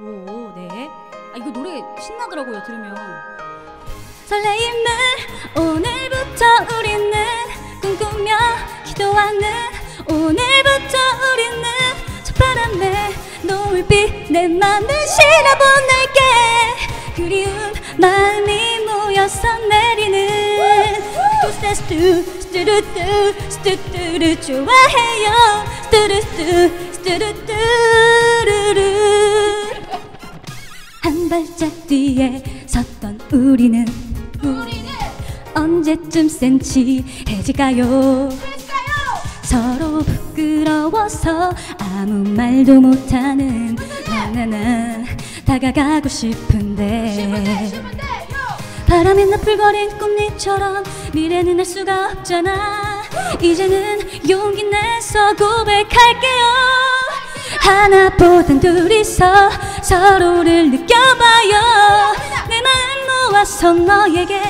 오, 네. 아 이거 노래 신나더라고요 들으면. 설레임을 오늘부터 우리는 꿈꾸며 기도하는 오늘부터 우리는 저 바람에 노을빛 내 맘을 실어보낼게 그리운 마음이 모여서 내리는 스투 스투루뚜 스투뚜루 좋아해요 스투루뚜 스투루뚜루루 한 발짝 뒤에 섰던 우리는 언제쯤 센치해질까요? 서로 부끄러워서 아무 말도 못하는 나나나 다가가고 싶은데. 바람에 나풀거린 꽃잎처럼 미래는 알 수가 없잖아. 이제는 용기 내서 고백할게요. 하나보단 둘이서 서로를 느껴봐요. 내 마음 모아서 너에게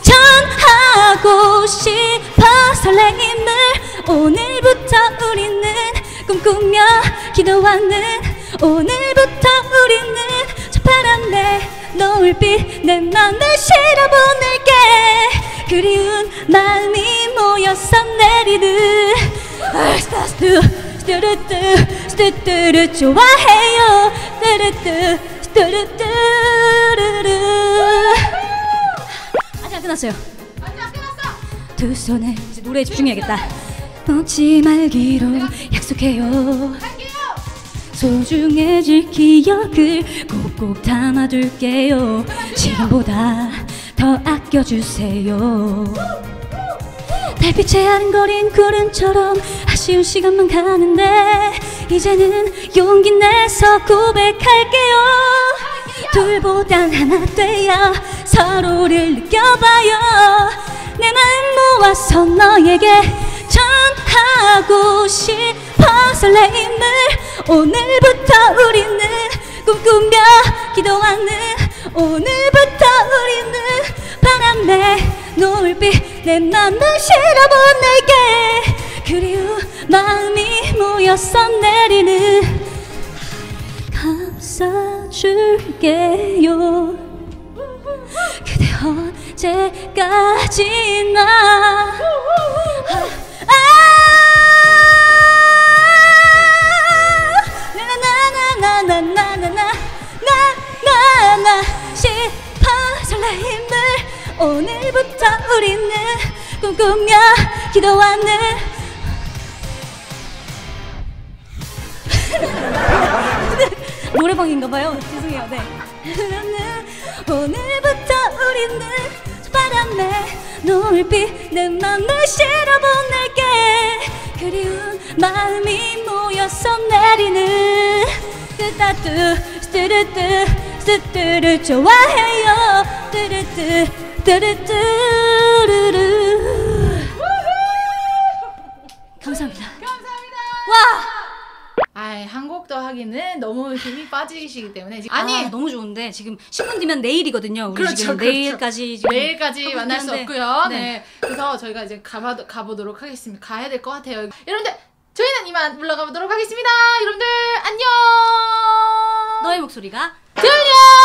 전하고 싶어. 설레임을 오늘부터 우리는 꿈꾸며 기도하는 오늘부터 우리는 첫바람에 노을빛 내 맘을 실어 보낼게. 그리운 마음이 모여서 내리는 스타스투 스투르뚜 스투뚜루 좋아해요 스투르뚜 스투르뚜루루 아직 안 끝났어요 두 손에 이제 노래에 집중해야겠다 놓지 말기로 약속해요 소중해질 기억을 꼭꼭 담아둘게요 지금보다 더 아껴주세요 달빛에 아른거린 구름처럼 아쉬운 시간만 가는데 이제는 용기 내서 고백할게요. 둘보단 하나 돼야 서로를 느껴봐요. 내 마음 모아서 너에게 전하고 싶어 설레임을 오늘부터 우리는 꿈꾸며 기도하는 오늘부터 우리는 바람에 노을빛 내 맘을 실어보낼게. 그리운 마음이 모여서 내리는 감싸줄게요 그대 언제까지나 나나나나나나나나나나 싶어 설레임을 오늘부터 우리는 꿈꾸며 기도하는 노래방인가봐요. 죄송해요. 네. 오늘부터 우리는 바람에 노을빛 내 맘을 실어보낼게 그리운 마음이 모여서 내리는 뜨따뚜 스뜨르뜨 스뜨르 좋아해요 뜨르뜨 뜨르뜨르르 너무 힘이 빠지시기 때문에 지금 아니 아니 너무 좋은데 지금 10분 뒤면 내일이거든요. 우리 그렇죠, 지금 그렇죠. 내일까지 지금 내일까지 만날 수. 없고요. 네. 네. 그래서 저희가 이제 가봐, 가보도록 하겠습니다. 가야 될 것 같아요. 여러분들 저희는 이만 물러가 보도록 하겠습니다. 여러분들 안녕. 너의 목소리가 들려.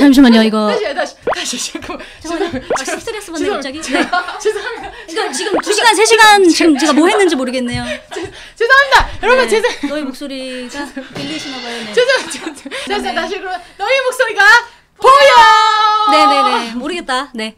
잠시만요 이거 다시 다시 다시 잠깐만. 잠깐만요. 아, 스트레스 받네 갑자기. 죄송- 네. 죄송합니다. 이거 지금 2시간 3시간 지금 제가 뭐 했는지 모르겠네요. 죄- 죄송합니다. 여러분 네, 죄송. 너의 목소리가 들리시나 봐요. 네. 죄송 죄송. 죄송 네. 다시 그러면 너희 목소리가 보여. 네네네 모르겠다. 네.